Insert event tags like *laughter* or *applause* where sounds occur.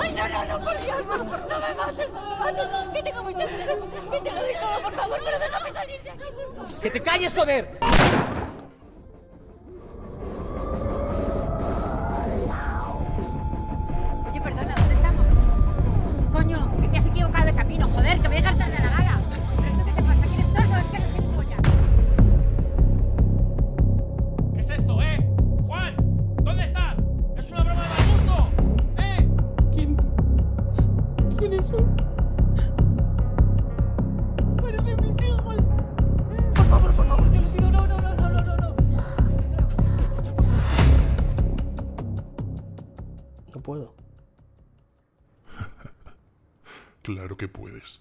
¡Ay, no, no, no, por Dios, no! ¡No me mates! ¡Mates! ¡Que tengo mucha ¡Que tengo de todo, por favor! ¡Pero déjame salir de aquí! ¡Que te calles, joder! Parecen mis hijos. Por favor, por favor, te lo pido. No, no, no, no, no, no, no. No puedo. *laughs* Claro que puedes.